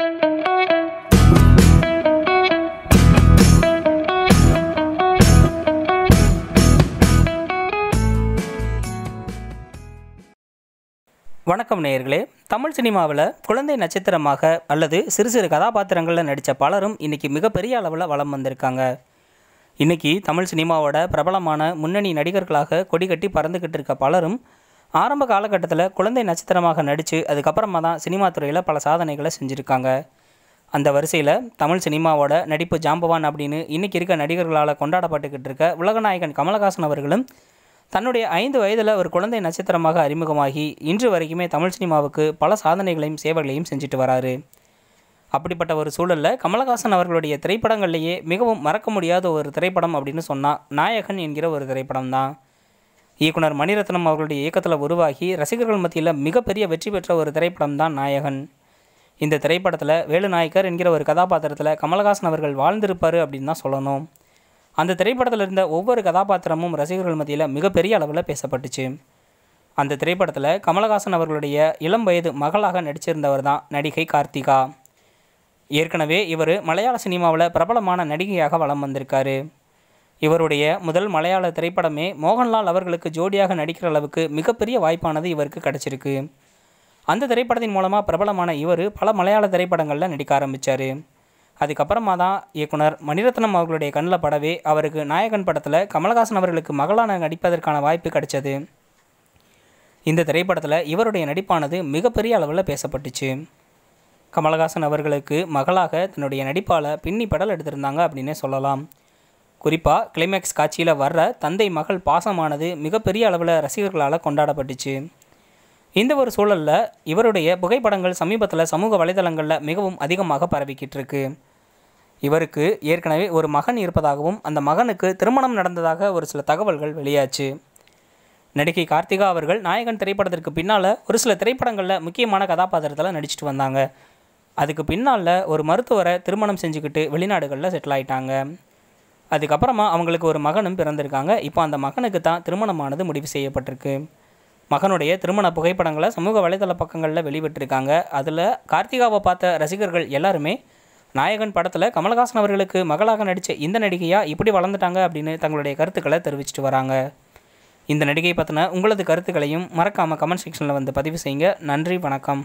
வணக்கம் நேயர்களே. தமிழ் சினிமாவில் குழந்தை நட்சத்திரமாக அல்லது சிறு சிறு கதாபாத்திரங்களில் நடித்த பலரும் இன்றைக்கி மிகப்பெரிய அளவில் வளம் வந்திருக்காங்க. இன்றைக்கி தமிழ் சினிமாவோட பிரபலமான முன்னணி நடிகர்களாக கொடி கட்டி பறந்துக்கிட்டு இருக்க பலரும் ஆரம்ப காலகட்டத்தில் குழந்தை நட்சத்திரமாக நடித்து அதுக்கப்புறமா தான் சினிமா துறையில் பல சாதனைகளை செஞ்சுருக்காங்க. அந்த வரிசையில் தமிழ் சினிமாவோட நடிப்பு ஜாம்பவான் அப்படின்னு இன்றைக்கி இருக்க நடிகர்களால் கொண்டாடப்பட்டுக்கிட்டு இருக்க உலகநாயகன் கமலஹாசன் அவர்களும் தன்னுடைய ஐந்து வயதில் ஒரு குழந்தை நட்சத்திரமாக அறிமுகமாகி இன்று வரைக்குமே தமிழ் சினிமாவுக்கு பல சாதனைகளையும் சேவைகளையும் செஞ்சுட்டு வராரு. அப்படிப்பட்ட ஒரு சூழலில் கமலஹாசன் அவர்களுடைய திரைப்படங்கள்லேயே மிகவும் மறக்க முடியாத ஒரு திரைப்படம் அப்படின்னு சொன்னால் நாயகன் என்கிற ஒரு திரைப்படம் தான் இயக்குனர் மணிரத்னம் அவர்களுடைய இயக்கத்தில் உருவாகி ரசிகர்கள் மத்தியில் மிகப்பெரிய வெற்றி பெற்ற ஒரு திரைப்படம் தான் நாயகன். இந்த திரைப்படத்தில் வேலுநாயக்கர் என்கிற ஒரு கதாபாத்திரத்தில் கமலஹாசன் அவர்கள் வாழ்ந்திருப்பார் அப்படின்னு தான் சொல்லணும். அந்த திரைப்படத்தில் இருந்த ஒவ்வொரு கதாபாத்திரமும் ரசிகர்கள் மத்தியில் மிகப்பெரிய அளவில் பேசப்பட்டுச்சு. அந்த திரைப்படத்தில் கமலஹாசன் அவர்களுடைய இளம் வயது மகளாக நடிச்சிருந்தவர் தான் நடிகை கார்த்திகா. ஏற்கனவே இவர் மலையாள சினிமாவில் பிரபலமான நடிகையாக வலம் வந்திருக்காரு. இவருடைய முதல் மலையாள திரைப்படமே மோகன்லால் அவர்களுக்கு ஜோடியாக நடிக்கிற அளவுக்கு மிகப்பெரிய வாய்ப்பானது இவருக்கு கிடச்சிருக்கு. அந்த திரைப்படத்தின் மூலமாக பிரபலமான இவர் பல மலையாள திரைப்படங்களில் நடிக்க ஆரம்பித்தார் அதுக்கப்புறமா தான் இயக்குனர் மணிரத்னம் அவர்களுடைய கண்ணில் படவே அவருக்கு நாயகன் படத்தில் கமலஹாசன் அவர்களுக்கு மகளான நடிப்பதற்கான வாய்ப்பு கிடைச்சது. இந்த திரைப்படத்தில் இவருடைய நடிப்பானது மிகப்பெரிய அளவில் பேசப்பட்டுச்சு. கமலஹாசன் அவர்களுக்கு மகளாக தன்னுடைய நடிப்பால் பின்னி படல் எடுத்திருந்தாங்க அப்படின்னே சொல்லலாம். குறிப்பாக கிளைமேக்ஸ் காட்சியில் வர்ற தந்தை மகள் பாசமானது மிகப்பெரிய அளவில் ரசிகர்களால் கொண்டாடப்பட்டுச்சு. இந்த ஒரு சூழலில் இவருடைய புகைப்படங்கள் சமீபத்தில் சமூக வலைதளங்களில் மிகவும் அதிகமாக பரவிக்கிட்டு இருக்கு இவருக்கு ஏற்கனவே ஒரு மகன் இருப்பதாகவும் அந்த மகனுக்கு திருமணம் நடந்ததாக ஒரு சில தகவல்கள் வெளியாச்சு. நடிகை கார்த்திகா அவர்கள் நாயகன் திரைப்படத்திற்கு பின்னால் ஒரு சில திரைப்படங்களில் முக்கியமான கதாபாத்திரத்தில் நடிச்சிட்டு வந்தாங்க. அதுக்கு பின்னால் ஒரு மருத்துவரை திருமணம் செஞ்சுக்கிட்டு வெளிநாடுகளில் செட்டில் ஆயிட்டாங்க. அதுக்கப்புறமா அவங்களுக்கு ஒரு மகனும் பிறந்திருக்காங்க. இப்போ அந்த மகனுக்கு தான் திருமணமானது முடிவு செய்யப்பட்டிருக்கு. மகனுடைய திருமண புகைப்படங்களை சமூக வலைதள பக்கங்களில் வெளிவிட்டிருக்காங்க அதில் கார்த்திகாவை பார்த்த ரசிகர்கள் எல்லாருமே நாயகன் படத்தில் கமலஹாசன் அவர்களுக்கு மகளாக நடித்த இந்த நடிகையாக இப்படி வளர்ந்துட்டாங்க அப்படின்னு தங்களுடைய கருத்துக்களை தெரிவிச்சிட்டு வராங்க. இந்த நடிகை பற்றின உங்களது கருத்துக்களையும் மறக்காமல் கமெண்ட் செக்ஷனில் வந்து பதிவு செய்யுங்க. நன்றி வணக்கம்.